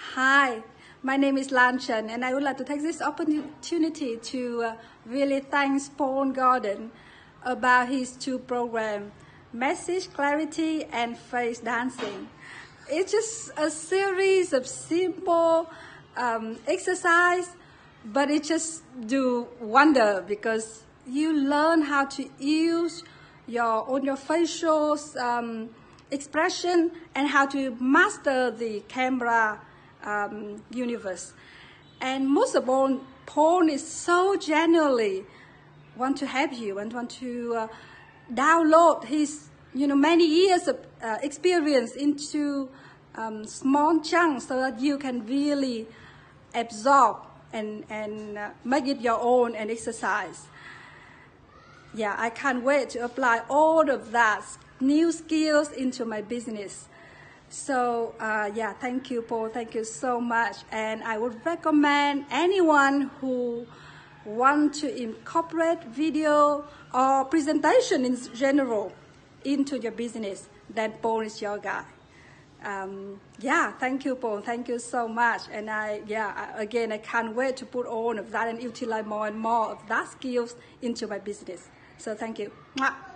Hi, my name is Lan Tran, and I would like to take this opportunity to uh, really thank Paul Gordon about his two programs, Message Clarity and Face Dancing. It's just a series of simple um, exercise, but it just do wonder because you learn how to use your on your facial um, expression and how to master the camera um, universe. And most of all, Paul is so genuinely want to help you and want to uh, download his you know many years of uh, experience into um, small chunks so that you can really absorb and and uh, make it your own and exercise. Yeah, I can't wait to apply all of that new skills into my business. So uh, yeah, thank you, Paul. Thank you so much. And I would recommend anyone who want to incorporate video or presentation in general into your business, then Paul is your guy. Um, yeah, thank you, Paul. Thank you so much. And I, yeah, again, I can't wait to put all of that and utilize more and more of that skills into my business. So thank you. Mwah.